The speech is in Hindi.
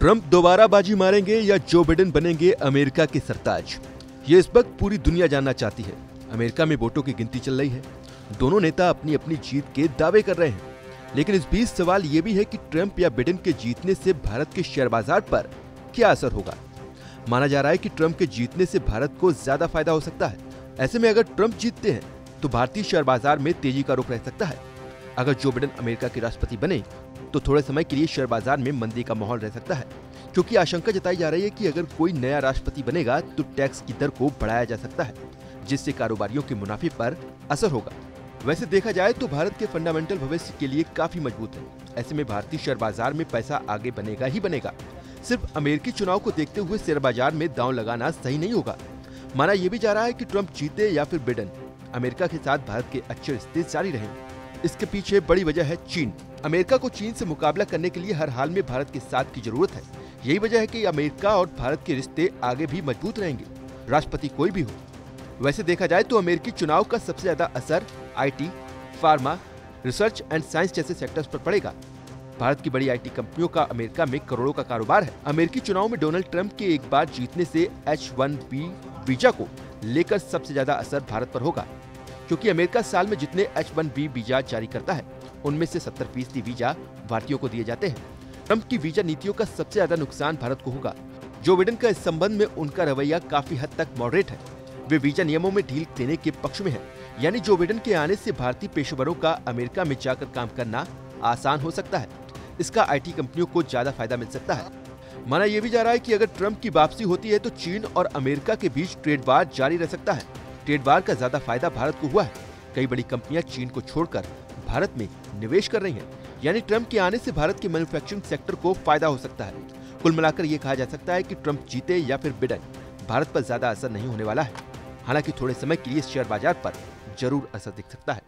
ट्रंप दोबारा बाजी मारेंगे या जो बिडेन बनेंगे अमेरिका के सरताज? ये इस वक्त पूरी दुनिया जानना चाहती है। अमेरिका में वोटों की गिनती चल रही है। दोनों नेता अपनी अपनी जीत के दावे कर रहे हैं। लेकिन इस बीच सवाल ये भी है कि ट्रंप या बिडेन के जीतने से भारत के शेयर बाज़ार पर क्या असर होगा? माना जा रहा है कि ट्रंप के जीतने से भारत को ज़्यादा फ़ायदा हो सकता है। ऐसे में अगर ट्रंप जीतते हैं तो भारतीय शेयर बाज़ार में तेज़ी का रुख रह सकता है। अगर जो बिडेन अमेरिका के राष्ट्रपति बने तो थोड़े समय के लिए शेयर बाज़ार में मंदी का माहौल रह सकता है, क्योंकि आशंका जताई जा रही है कि अगर कोई नया राष्ट्रपति बनेगा तो टैक्स की दर को बढ़ाया जा सकता है, जिससे कारोबारियों के मुनाफे पर असर होगा। वैसे देखा जाए तो भारत के फंडामेंटल भविष्य के लिए काफ़ी मज़बूत है। ऐसे में भारतीय शेयर बाज़ार में पैसा आगे बनेगा ही बनेगा। सिर्फ़ अमेरिकी चुनाव को देखते हुए शेयर बाज़ार में दांव लगाना सही नहीं होगा। माना यह भी जा रहा है कि ट्रंप जीते या फिर बिडेन। अमेरिका के साथ भारत के अच्छे रिश्ते जारी रहे। इसके पीछे बड़ी वजह है चीन। अमेरिका को चीन से मुकाबला करने के लिए हर हाल में भारत के साथ की ज़रूरत है। यही वजह है कि अमेरिका और भारत के रिश्ते आगे भी मज़बूत रहेंगे। राष्ट्रपति कोई भी हो। वैसे देखा जाए तो अमेरिकी चुनाव का सबसे ज़्यादा असर IT, pharma research and science जैसे सेक्टर्स पर पड़ेगा। भारत की बड़ी आईटी कंपनियों का अमेरिका में करोड़ों का कारोबार है। अमेरिकी चुनाव में डोनाल्ड ट्रंप के एक बार जीतने से एच वन बी वीज़ा को लेकर सबसे ज़्यादा असर भारत पर होगा क्योंकि अमेरिका साल में जितने एच वन बी वीज़ा जारी करता है उनमें से सत्तर फ़ीसदी वीज़ा भारतीयों को दिए जाते हैं। ट्रंप की वीज़ा नीतियों का सबसे ज़्यादा नुकसान भारत को होगा। जो बिडेन का इस संबंध में उनका रवैया काफ़ी हद तक मॉडरेट है। वे वीज़ा नियमों में ढील देने के पक्ष में है। यानी जो बिडेन के आने से भारतीय पेशेवरों का अमेरिका में जाकर काम करना आसान हो सकता है। इसका आईटी कंपनियों को ज़्यादा फ़ायदा मिल सकता है। माना यह भी जा रहा है कि अगर ट्रंप की वापसी होती है तो चीन और अमेरिका के बीच ट्रेड वार जारी रह सकता है। ट्रेड वार का ज़्यादा फ़ायदा भारत को हुआ है। कई बड़ी कंपनियाँ चीन को छोड़कर भारत में निवेश कर रही हैं। यानी ट्रंप के आने से भारत के मैन्युफैक्चरिंग सेक्टर को फ़ायदा हो सकता है। कुल मिलाकर ये कहा जा सकता है कि ट्रंप जीते या फिर बिडन, भारत पर ज़्यादा असर नहीं होने वाला है। हालाँकि थोड़े समय के लिए शेयर बाज़ार पर ज़रूर असर दिख सकता है।